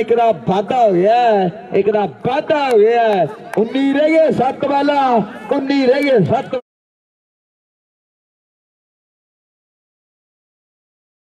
एक पाता हुआ एक पाता हुआ उन्नी रह गए सत वाला उन्नी रह गए सत